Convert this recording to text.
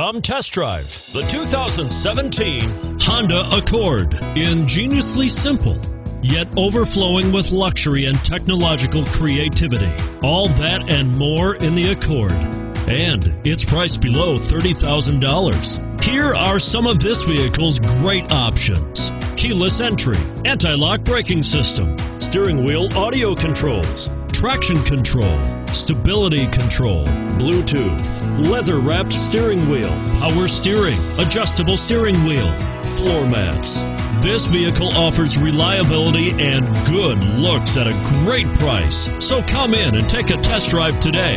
Come test drive the 2017 Honda Accord. Ingeniously simple, yet overflowing with luxury and technological creativity. All that and more in the Accord. And it's priced below $30,000. Here are some of this vehicle's great options keyless entry, anti lock braking system, steering wheel audio controls, traction control, stability control, Bluetooth, leather wrapped steering wheel, power steering, adjustable steering wheel, floor mats. This vehicle offers reliability and good looks at a great price. So come in and take a test drive today.